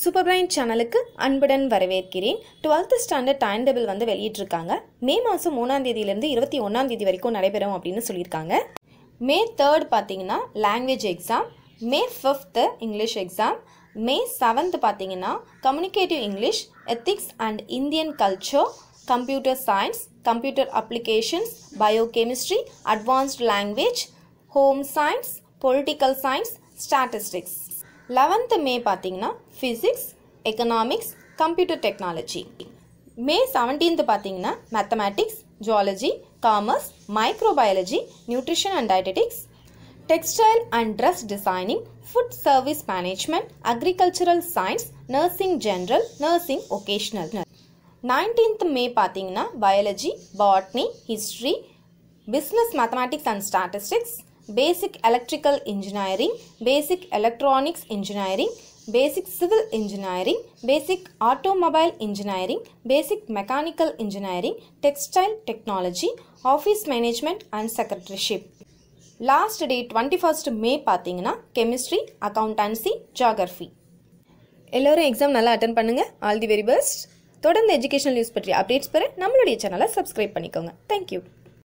Super brain சேனலுக்கு அன்புடன் வரவேற்கிறேன். டுவெல்த் ஸ்டாண்டர்ட் டைம் டேபிள் வந்து வெளியிட்டிருக்காங்க. மே மாதம் மூணாம் தேதியிலேருந்து இருபத்தி ஒன்றாம் தேதி வரைக்கும் நடைபெறும் அப்படின்னு சொல்லியிருக்காங்க. மே தேர்ட் பார்த்தீங்கன்னா language exam May fifth English exam May seventh பார்த்தீங்கன்னா communicative English ethics and Indian culture computer science computer applications biochemistry advanced language home science political science statistics eleventh மே பார்த்தீங்கன்னா physics economics computer technology May seventeenth பார்த்தீங்கன்னா mathematics zoology commerce microbiology nutrition and dietetics textile and dress designing food service management agricultural science nursing general nursing vocational nineteenth May பார்த்தீங்கன்னா biology botany history business mathematics and statistics Basic electrical engineering basic electronics engineering basic civil engineering basic automobile engineering basic mechanical engineering textile technology office management and secretaryship last day twenty first May பார்த்தீங்கன்னா chemistry accountancy geography எல்லோரும் exam நல்லா attend பண்ணுங்கள் all the very best தொடர்ந்து educational news பற்றி updates பெற நம்மளுடைய சேனலை subscribe பண்ணிக்கோங்க. தேங்க்யூ